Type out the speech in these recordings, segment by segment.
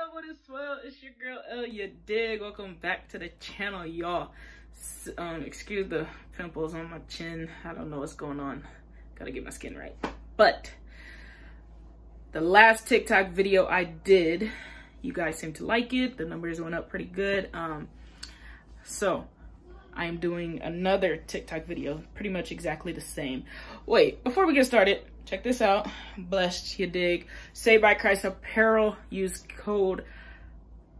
up what is swell? It's your girl L you dig welcome back to the channel y'all. Um excuse the pimples on my chin. I don't know what's going on. Gotta get my skin right. But the last tiktok video i did you guys seem to like it. The numbers went up pretty good. Um so I am doing another TikTok video, pretty much exactly the same. Wait, before we get started, check this out. Blessed, you dig. Saved by Christ Apparel. Use code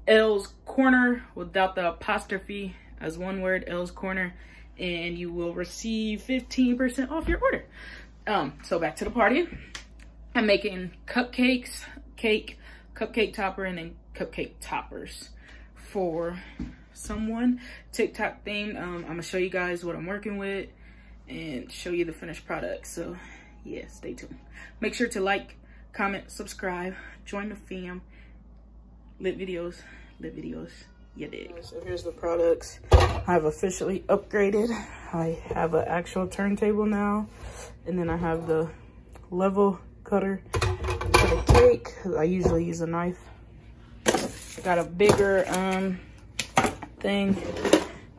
L's Corner without the apostrophe as one word, L's Corner, and you will receive 15% off your order. Um, so back to the party. I'm making cupcakes, cake, cupcake topper, and then cupcake toppers for someone TikTok theme. Um, I'm gonna show you guys what I'm working with and show you the finished product. So yeah, stay tuned. Make sure to like, comment, subscribe, join the fam. Lit videos, lit videos, you dig. So here's the products. I've officially upgraded. I have an actual turntable now. And then I have the level cutter for the cake. I usually use a knife. Got a bigger um, thing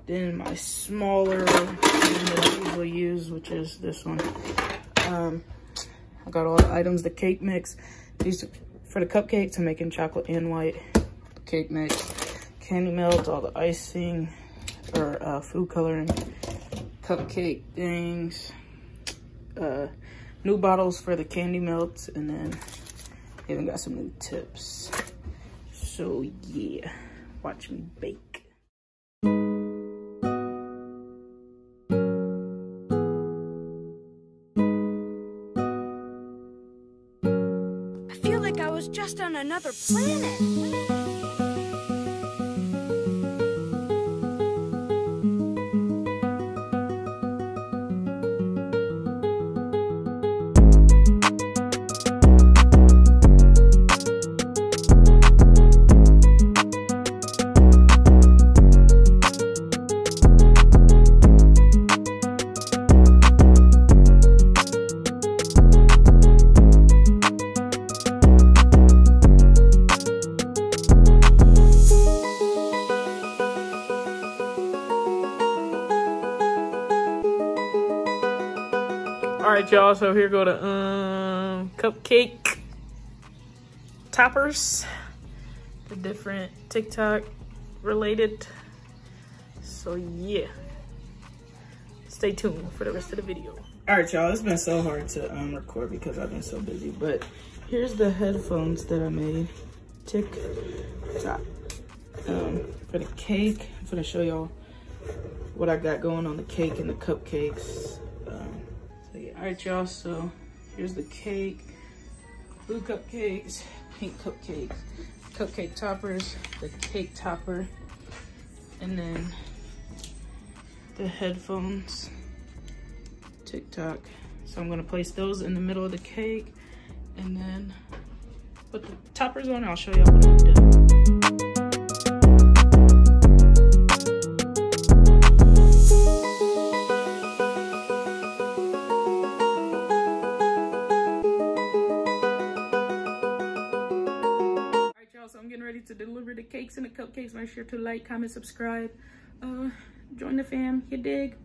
than my smaller that I usually use, which is this one. Um, I got all the items, the cake mix. These for the cupcakes, I'm making chocolate and white cake mix, candy melt, all the icing, or uh, food coloring, cupcake things, uh, new bottles for the candy melt, and then even got some new tips. So yeah, watch me bake. Just on another planet. All right, y'all. So here go the um cupcake toppers, the different TikTok related. So yeah, stay tuned for the rest of the video. All right, y'all. It's been so hard to um, record because I've been so busy, but here's the headphones that I made. TikTok. Um, for the cake, I'm gonna show y'all what I got going on the cake and the cupcakes. All right, y'all, so here's the cake. Blue cupcakes, pink cupcakes, cupcake toppers, the cake topper, and then the headphones, TikTok. So I'm gonna place those in the middle of the cake and then put the toppers on. I'll show y'all what I'm doing. Cakes and the cupcakes. Make sure to like, comment, subscribe. Uh, join the fam. You dig?